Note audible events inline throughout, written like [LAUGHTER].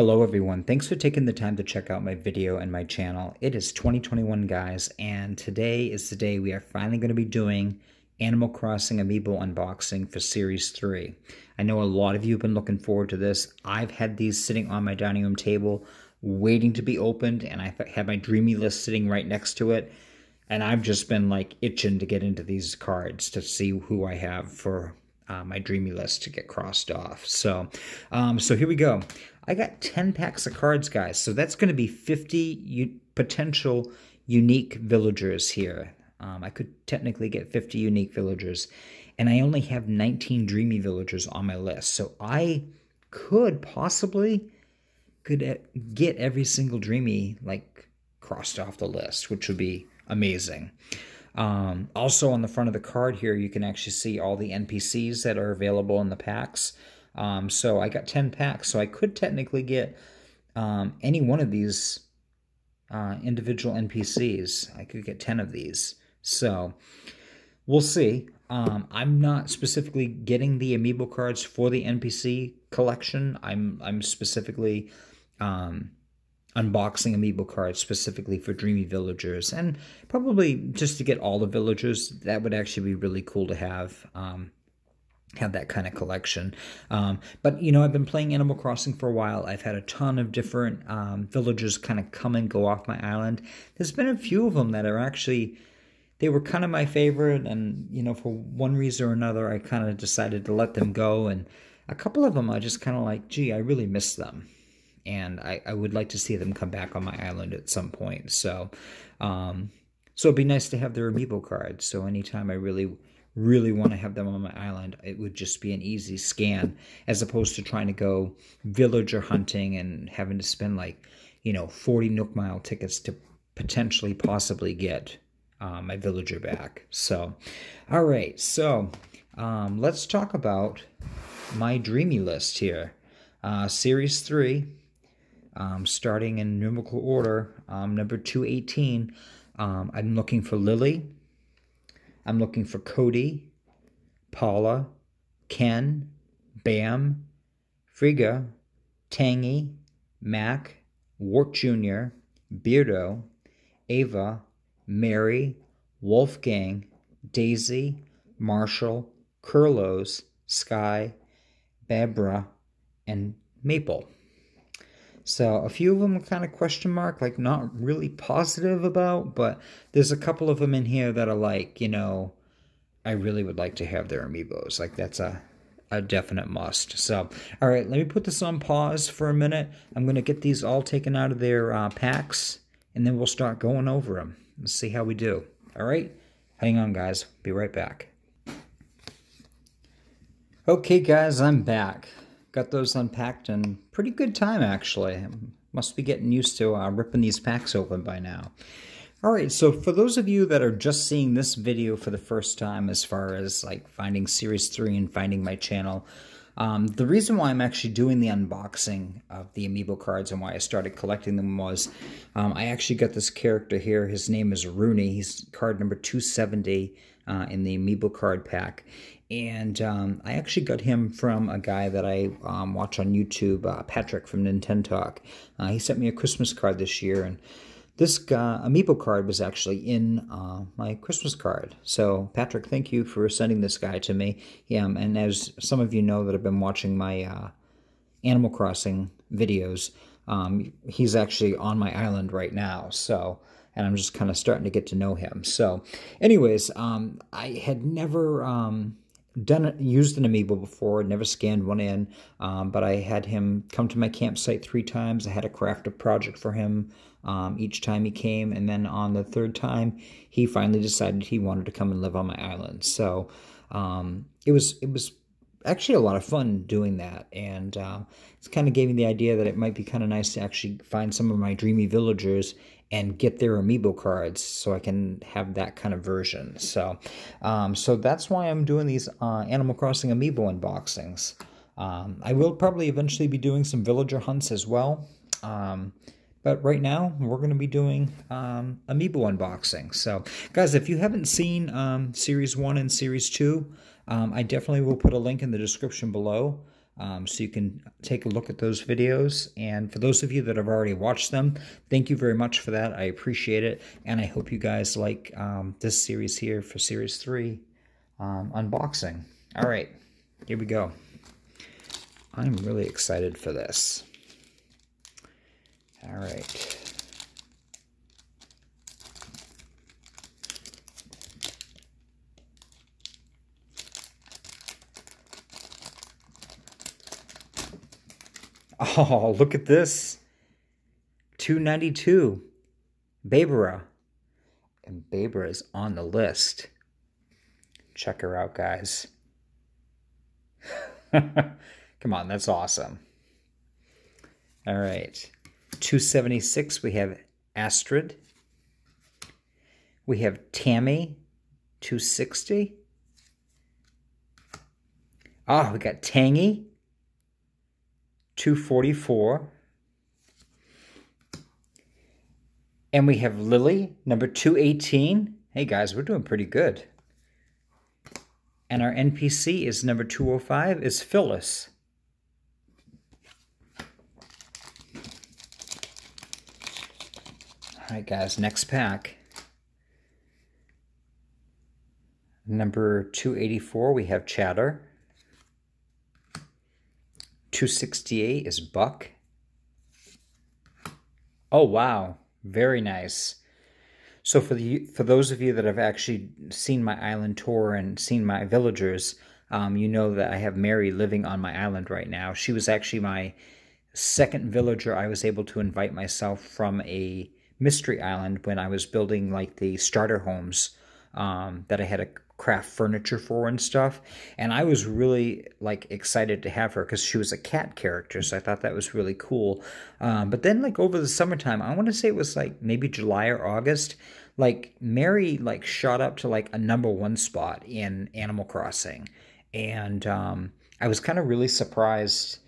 Hello everyone, thanks for taking the time to check out my video and my channel. It is 2021 guys, and today is the day we are finally going to be doing Animal Crossing Amiibo unboxing for Series 3. I know a lot of you have been looking forward to this. I've had these sitting on my dining room table waiting to be opened, and I have my Dreamy List sitting right next to it. And I've just been like itching to get into these cards to see who I have for uh, my dreamy list to get crossed off. So, um, so here we go. I got 10 packs of cards, guys. So that's going to be 50 potential unique villagers here. Um, I could technically get 50 unique villagers. And I only have 19 dreamy villagers on my list. So I could possibly could get every single dreamy like crossed off the list, which would be amazing. Um, also on the front of the card here, you can actually see all the NPCs that are available in the packs. Um, so I got 10 packs, so I could technically get um, any one of these uh, individual NPCs. I could get 10 of these. So we'll see. Um, I'm not specifically getting the amiibo cards for the NPC collection. I'm I'm specifically um, unboxing amiibo cards specifically for Dreamy Villagers, and probably just to get all the villagers. That would actually be really cool to have. Um, have that kind of collection. Um, but you know, I've been playing Animal Crossing for a while. I've had a ton of different um, villagers kind of come and go off my island. There's been a few of them that are actually they were kind of my favorite, and you know, for one reason or another, I kind of decided to let them go. And a couple of them, I just kind of like, gee, I really miss them, and I, I would like to see them come back on my island at some point. So, um, so it'd be nice to have their amiibo cards. So anytime I really really want to have them on my island, it would just be an easy scan as opposed to trying to go villager hunting and having to spend like, you know, 40 Nook Mile tickets to potentially possibly get uh, my villager back. So, all right, so um, let's talk about my dreamy list here. Uh, series 3, um, starting in numerical order, um, number 218. Um, I'm looking for Lily. I'm looking for Cody, Paula, Ken, Bam, Frigga, Tangy, Mac, Wart Jr., Beardo, Ava, Merry, Wolfgang, Daisy, Marshall, Curlos, Skye, Barbara, and Maple. So a few of them are kind of question mark, like not really positive about, but there's a couple of them in here that are like, you know, I really would like to have their amiibos. Like that's a a definite must. So, all right, let me put this on pause for a minute. I'm going to get these all taken out of their uh, packs, and then we'll start going over them and see how we do. All right? Hang on, guys. Be right back. Okay, guys, I'm back got those unpacked in pretty good time, actually. Must be getting used to uh, ripping these packs open by now. All right, so for those of you that are just seeing this video for the first time as far as like finding Series 3 and finding my channel, um, the reason why I'm actually doing the unboxing of the Amiibo cards and why I started collecting them was um, I actually got this character here. His name is Rooney. He's card number 270 uh, in the Amiibo card pack. And um, I actually got him from a guy that I um, watch on YouTube, uh, Patrick from Nintendo Talk. Uh, he sent me a Christmas card this year, and this guy, Amiibo card was actually in uh, my Christmas card. So, Patrick, thank you for sending this guy to me. Yeah, and as some of you know that have been watching my uh, Animal Crossing videos, um, he's actually on my island right now. So, and I'm just kind of starting to get to know him. So, anyways, um, I had never um, done used an amiibo before never scanned one in um, but i had him come to my campsite three times. I had to craft a project for him um, each time he came. And then on the third time he finally decided he wanted to come and live on my island. So um, it was it was actually a lot of fun doing that. And uh, it's kind of gave me the idea that it might be kind of nice to actually find some of my dreamy villagers and get their amiibo cards so I can have that kind of version. So, um, so that's why I'm doing these uh, Animal Crossing amiibo unboxings. Um, I will probably eventually be doing some villager hunts as well. Um, but right now, we're going to be doing um, amiibo unboxing. So, guys, if you haven't seen um, Series 1 and Series 2, um, I definitely will put a link in the description below. Um, so you can take a look at those videos. And for those of you that have already watched them, thank you very much for that. I appreciate it. And I hope you guys like um, this series here for Series 3 um, unboxing. All right, here we go. I'm really excited for this. All right. Oh, look at this. 292. Barbara. And Barbara is on the list. Check her out, guys. [LAUGHS] Come on, that's awesome. All right. 276, we have Astrid. We have Tammy, 260. Oh, ah, we got Tangy, 244. And we have Lily, number 218. Hey guys, we're doing pretty good. And our NPC is number 205 is Phyllis. All right, guys, next pack. Number 284, we have Chatter. 268 is Buck. Oh, wow. Very nice. So for the for those of you that have actually seen my island tour and seen my villagers, um, you know that I have Merry living on my island right now. She was actually my second villager I was able to invite myself from a mystery island when I was building like the starter homes um, that I had a craft furniture for and stuff. And I was really like excited to have her because she was a cat character, so I thought that was really cool. Um, but then like over the summertime, I want to say it was like maybe July or August. Like Merry like shot up to like a number one spot in Animal Crossing, and um, I was kind of really surprised.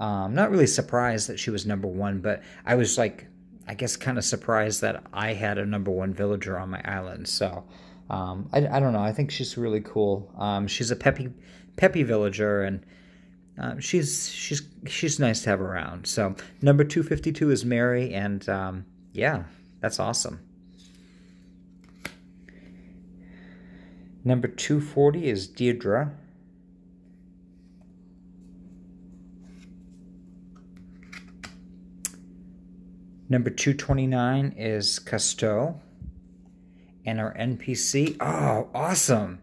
Um, not really surprised that she was number one, but I was like, I guess, kind of surprised that I had a number one villager on my island. So um, I, I don't know. I think she's really cool. Um, she's a peppy, peppy villager, and um, she's she's she's nice to have around. So number two fifty two is Merry, and um, yeah, that's awesome. Number two forty is Deirdre. Number 229 is Cousteau and our NPC, oh, awesome,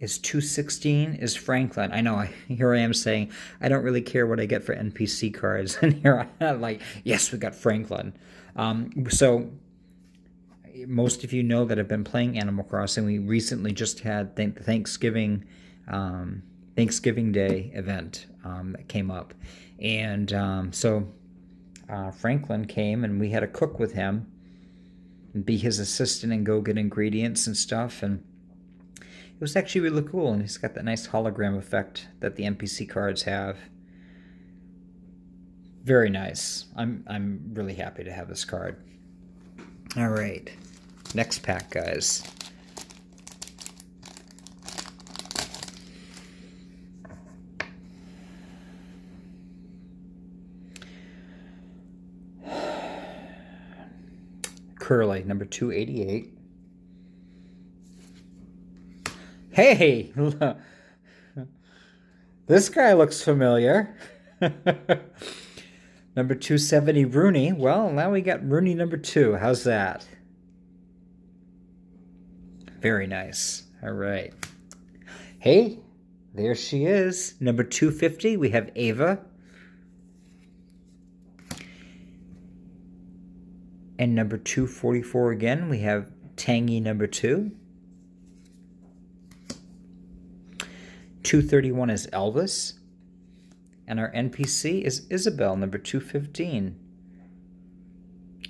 is 216 is Franklin. I know, I, [LAUGHS] here I am saying, I don't really care what I get for NPC cards. [LAUGHS] And here I'm like, yes, we got Franklin. Um, so most of you know that I've been playing Animal Crossing. We recently just had the Thanksgiving um, Thanksgiving Day event um, that came up, and um, so uh, Franklin came and we had a cook with him, and be his assistant and go get ingredients and stuff. And it was actually really cool. And he's got that nice hologram effect that the NPC cards have. Very nice. I'm I'm really happy to have this card. All right, next pack, guys. Curly, number 288. Hey! [LAUGHS] this guy looks familiar. [LAUGHS] number 270, Rooney. Well, now we got Rooney number 2. How's that? Very nice. All right. Hey, there she is. Number 250, we have Ava. And number 244 again, we have Tangy number 2. 231 is Elvis. And our NPC is Isabelle, number 215.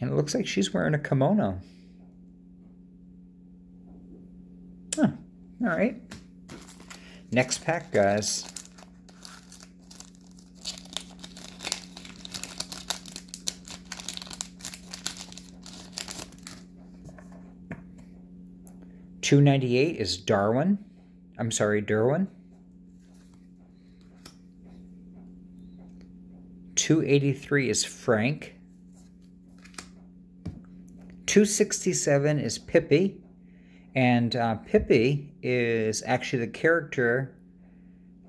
And it looks like she's wearing a kimono. Huh. All right. Next pack, guys. 298 is Darwin. I'm sorry, Derwin. 283 is Frank. 267 is Pippy. And uh, Pippy is actually the character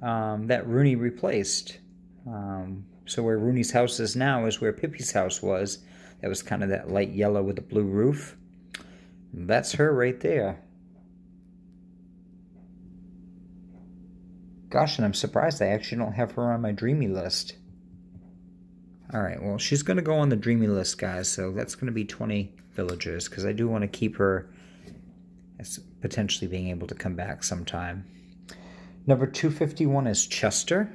um, that Rooney replaced. Um, so where Rooney's house is now is where Pippy's house was. That was kind of that light yellow with the blue roof. That's her right there. Gosh, and I'm surprised I actually don't have her on my dreamy list. Alright, well, she's going to go on the dreamy list, guys, so that's going to be 20 villagers, because I do want to keep her as potentially being able to come back sometime. Number 251 is Chester.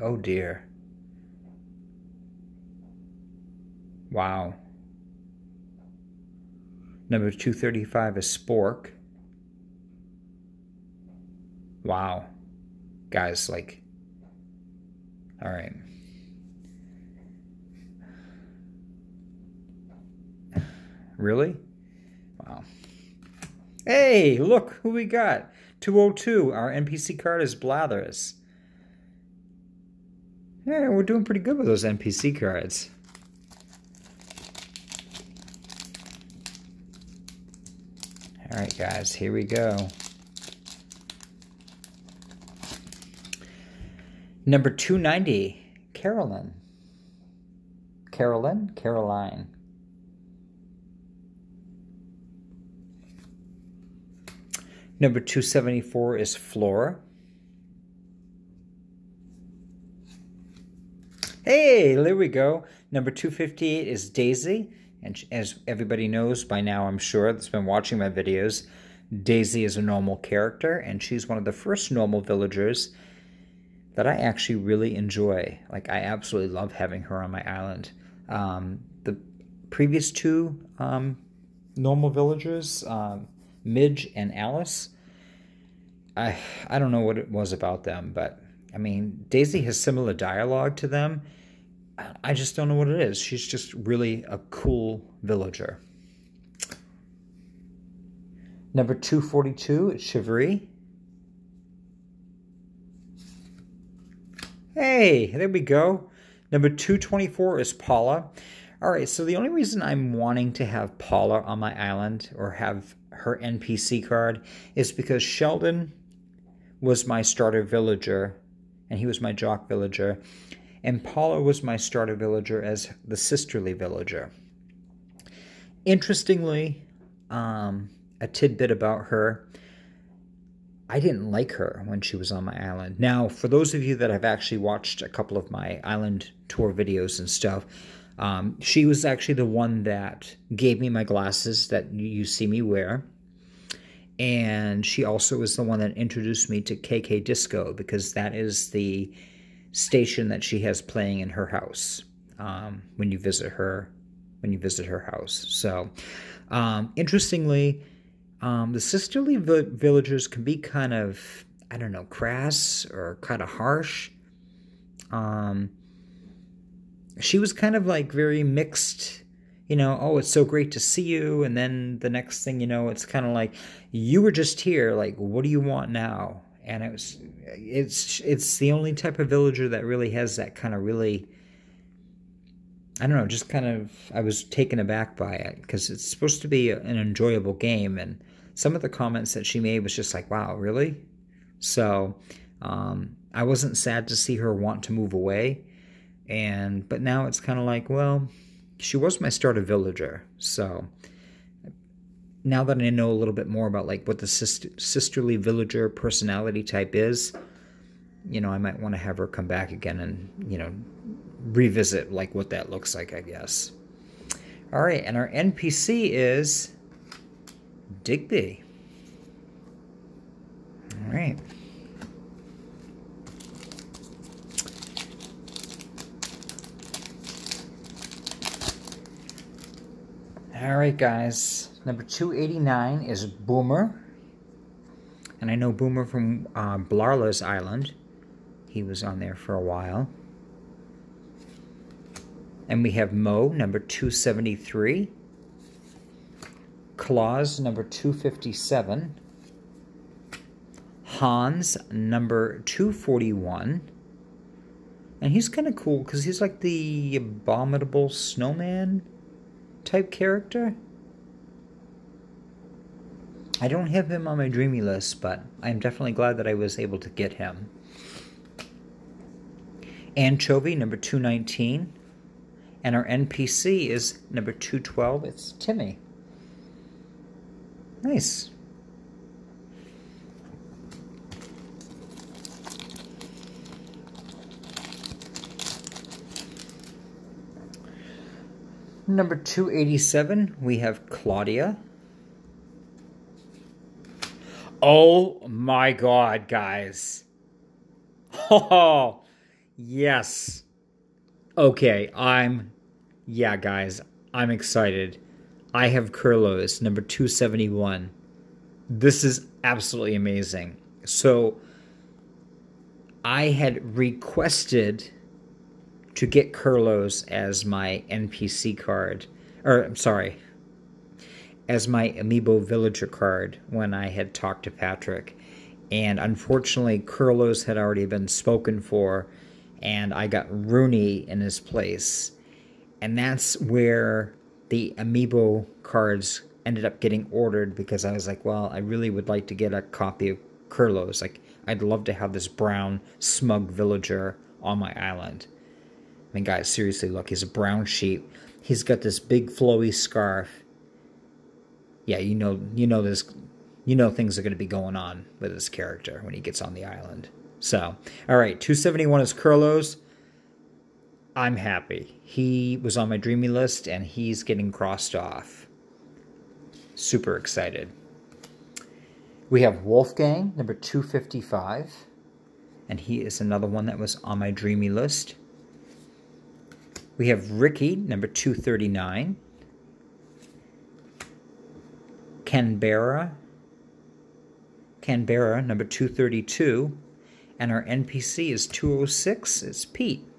Oh dear. Wow. Number 235 is Spork. Wow. Guys, like, all right. Really? Wow. Hey, look who we got. 202. Our NPC card is Blathers. Yeah, we're doing pretty good with those NPC cards. Alright guys, here we go. Number 290, Carolyn. Carolyn? Caroline. Number 274 is Flora. Hey, there we go. Number 258 is Daisy. And as everybody knows by now, I'm sure, that's been watching my videos, Daisy is a normal character, and she's one of the first normal villagers that I actually really enjoy. Like, I absolutely love having her on my island. Um, the previous two um, normal villagers, um, Midge and Alice, I, I don't know what it was about them, but I mean, Daisy has similar dialogue to them. I just don't know what it is. She's just really a cool villager. Number 242 is Hey, there we go. Number 224 is Paula. All right, so the only reason I'm wanting to have Paula on my island or have her NPC card is because Sheldon was my starter villager and he was my jock villager and Paula was my starter villager as the sisterly villager. Interestingly, um, a tidbit about her. I didn't like her when she was on my island. Now, for those of you that have actually watched a couple of my island tour videos and stuff, um, she was actually the one that gave me my glasses that you see me wear. And she also was the one that introduced me to KK Disco because that is the station that she has playing in her house um, when you visit her when you visit her house. So, um, interestingly, um, the sisterly vi- villagers can be kind of I don't know crass or kind of harsh. Um, she was kind of like very mixed you know, oh, it's so great to see you. And then the next thing you know, it's kind of like, you were just here. Like, what do you want now? and it was it's it's the only type of villager that really has that kind of really I don't know, just kind of I was taken aback by it because it's supposed to be an enjoyable game, and some of the comments that she made was just like, "Wow, really?" So um, I wasn't sad to see her want to move away, and but now it's kind of like, well, she was my starter villager, so now that I know a little bit more about like what the sister, sisterly villager personality type is, you know, I might want to have her come back again and, you know, revisit like what that looks like, I guess. All right, and our NPC is Digby. All right. All right, guys. Number 289 is Boomer. And I know Boomer from uh, Blarla's Island. He was on there for a while. And we have Moe, number 273. Klaus, number 257. Hans, number 241. And he's kind of cool because he's like the abominable snowman type character. I don't have him on my dreamy list, but I'm definitely glad that I was able to get him. Anchovy, number 219. And our NPC is number 212. It's Timmy. Nice. Number 287, we have Claudia. Oh my god, guys. [LAUGHS] Oh, yes. Okay, I'm. Yeah, guys, I'm excited. I have Curlos, number 271. This is absolutely amazing. So, I had requested to get Curlos as my NPC card, or I'm sorry, as my Amiibo Villager card when I had talked to Patrick. And unfortunately, Curlos had already been spoken for, and I got Rooney in his place. And that's where the Amiibo cards ended up getting ordered because I was like, well, I really would like to get a copy of Curlos. Like, I'd love to have this brown, smug villager on my island. I mean, guys, seriously, look, he's a brown sheep. He's got this big flowy scarf. Yeah, you know, you know this, you know things are going to be going on with this character when he gets on the island. So, all right, 271 is Curlos. I'm happy. He was on my dreamy list and he's getting crossed off. Super excited. We have Wolfgang, number 255. And he is another one that was on my dreamy list. We have Ricky, number 239. Canberra. Canberra, number 232. And our NPC is 206. It's Pete.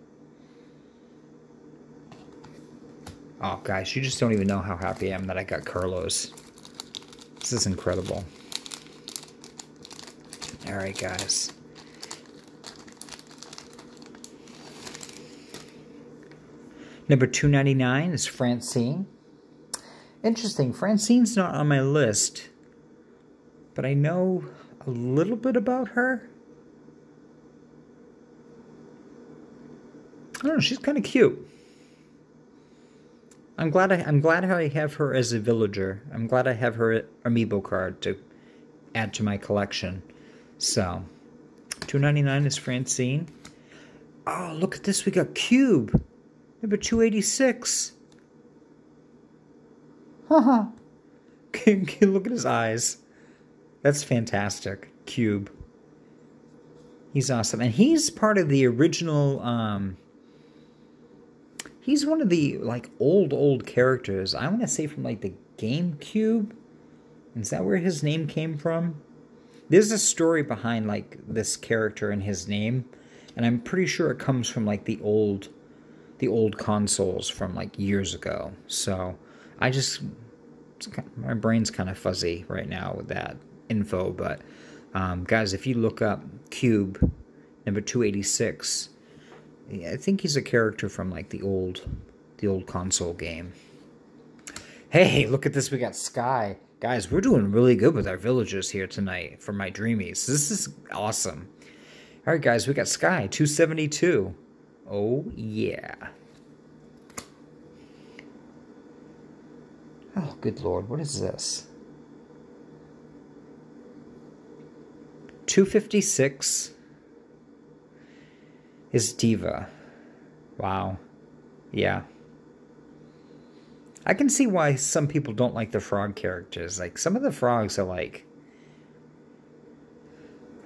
Oh, guys, you just don't even know how happy I am that I got Carlos. This is incredible. All right, guys. Number 299 is Francine. Interesting, Francine's not on my list, but I know a little bit about her. I don't know, she's kind of cute. I'm glad I, I'm glad I have her as a villager. I'm glad I have her amiibo card to add to my collection. So, 299 is Francine. Oh, look at this. We got Cube. Number 286. Haha. [LAUGHS] Look at his eyes. That's fantastic. Cube. He's awesome. And he's part of the original um He's one of the like old old characters. I want to say from like the GameCube. Is that where his name came from? There's a story behind like this character and his name, and I'm pretty sure it comes from like the old the old consoles from like years ago. So I just my brain's kind of fuzzy right now with that info. But um, guys, if you look up Cube number two eighty six, I think he's a character from like the old the old console game. Hey, look at this! We got Skye. Guys, we're doing really good with our villagers here tonight for my dreamies. This is awesome. All right, guys, we got Skye 272. Oh, yeah. Oh, good lord, what is this? 256 is diva. Wow. Yeah. I can see why some people don't like the frog characters. Like, some of the frogs are like...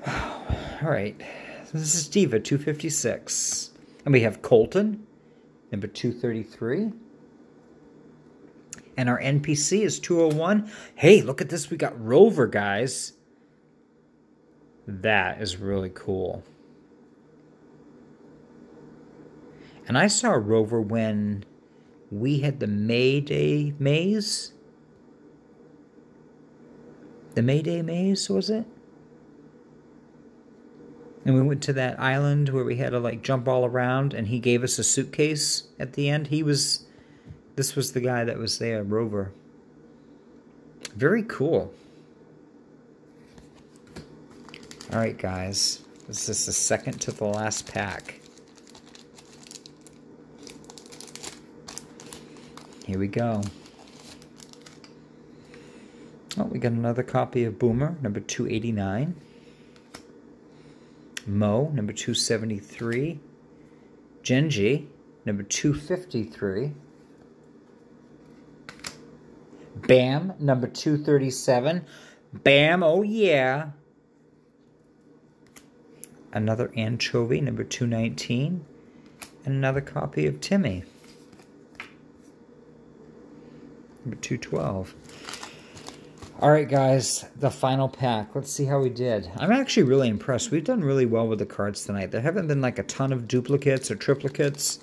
[SIGHS] Alright. This is Diva 256. And we have Colton, number 233. And our NPC is 201. Hey, look at this. We got Rover, guys. That is really cool. And I saw Rover when we had the May Day maze. The May Day maze, was it? And we went to that island where we had to like jump all around and he gave us a suitcase at the end. He was this was the guy that was there, Rover. Very cool. All right, guys. This is the second to the last pack. Here we go. Oh, we got another copy of Boomer, number 289. Moe, number 273. Genji, number 253. Bam, number 237. Bam, oh yeah. Another Anchovy, number 219. And another copy of Timmy. Number 212. All right, guys, the final pack. Let's see how we did. I'm actually really impressed. We've done really well with the cards tonight. There haven't been like a ton of duplicates or triplicates,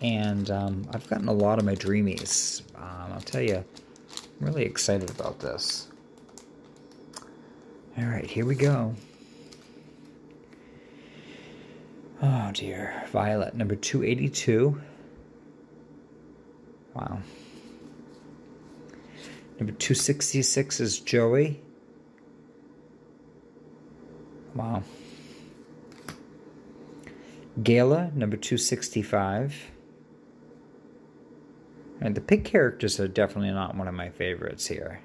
and um, I've gotten a lot of my dreamies. Um, I'll tell you, I'm really excited about this. All right, here we go. Oh dear. Violet, number 282. Wow. Number 266 is Joey. Wow. Gala, number 265. And the pig characters are definitely not one of my favorites here.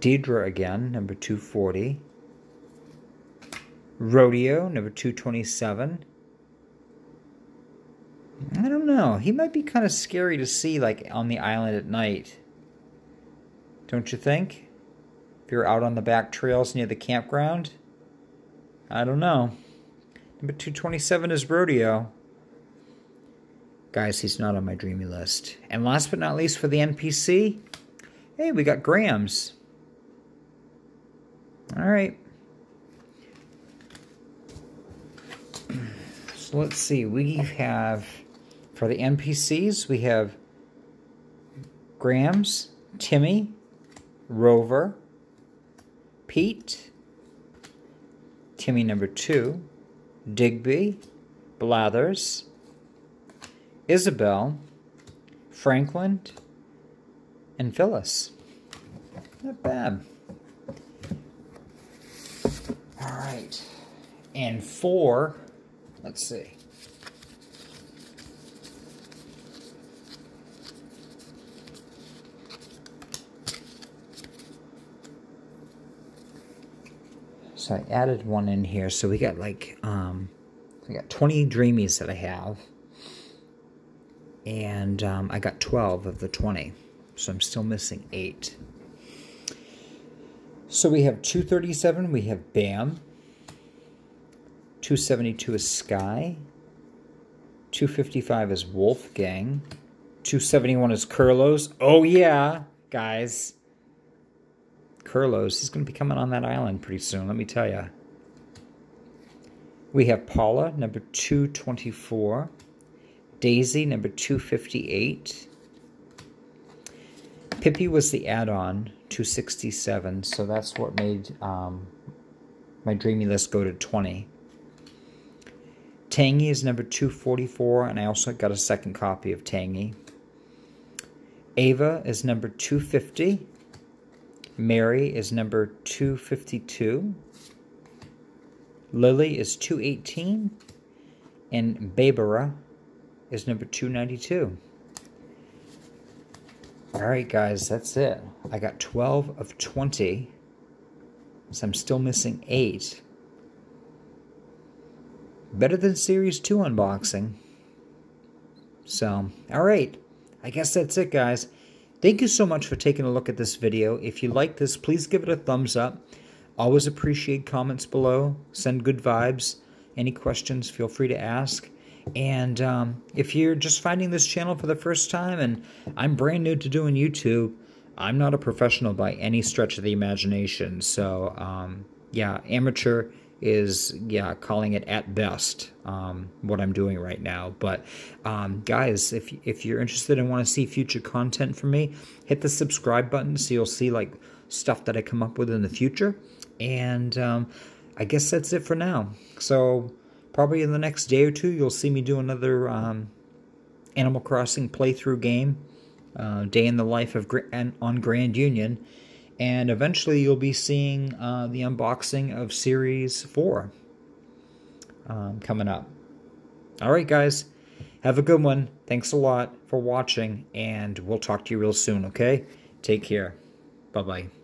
Deirdre again, number 240. Rodeo, number 227. I don't know. He might be kind of scary to see, like, on the island at night. Don't you think? If you're out on the back trails near the campground? I don't know. Number 227 is Rodeo. Guys, he's not on my dreamy list. And last but not least for the NPC, hey, we got Grams. All right. [CLEARS THROAT] So let's see. We have for the NPCs, we have Grams, Timmy, Rover, Pete, Timmy number two, Digby, Blathers, Isabelle, Franklin, and Phyllis. Not bad. All right. And four, let's see. So I added one in here. So we got like, um, we got 20 Dreamies that I have. And um, I got 12 of the 20. So I'm still missing 8. So we have 237, we have BAM. 272 is Skye. 255 is Wolfgang. 271 is Curlos. Oh yeah, guys. Curlos. He's going to be coming on that island pretty soon, let me tell you. We have Paula, number 224. Daisy, number 258. Pippy was the add-on, 267, so that's what made um, my dreamy list go to 20. Tangy is number 244, and I also got a second copy of Tangy. Ava is number 250. Merry is number 252. Lily is 218. And Barbara is number 292. All right, guys, that's it. I got 12 of 20. So I'm still missing 8. Better than Series 2 unboxing. So, all right. I guess that's it, guys. Thank you so much for taking a look at this video. If you like this, please give it a thumbs up. Always appreciate comments below. Send good vibes. Any questions, feel free to ask. And um, if you're just finding this channel for the first time, and I'm brand new to doing YouTube, I'm not a professional by any stretch of the imagination. So, um, yeah, amateur is yeah calling it at best um, what I'm doing right now. But um, guys, if if you're interested and want to see future content from me, hit the subscribe button so you'll see like stuff that I come up with in the future. And um, I guess that's it for now. So probably in the next day or two, you'll see me do another um, Animal Crossing playthrough game, uh, day in the life of on Grand Union, and eventually you'll be seeing uh, the unboxing of Series 4 um, coming up. All right, guys, have a good one. Thanks a lot for watching, and we'll talk to you real soon, okay? Take care. Bye-bye.